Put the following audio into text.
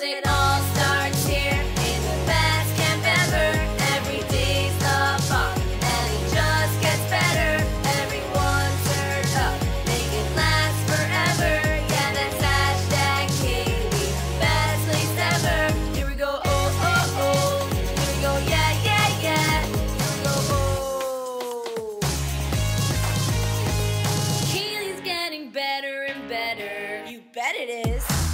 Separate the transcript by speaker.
Speaker 1: Cause it all starts
Speaker 2: here
Speaker 1: in the best camp ever. Every
Speaker 2: day's the fun, and it just gets better. Everyone turn up, make it
Speaker 1: last
Speaker 2: forever. Yeah, that's hashtag Katie, best
Speaker 1: place
Speaker 2: ever. Here we go, oh, oh,
Speaker 1: oh.
Speaker 2: Here we go, yeah, yeah, yeah. Here we go, oh.
Speaker 1: Keely's getting better and better.
Speaker 2: You bet it is.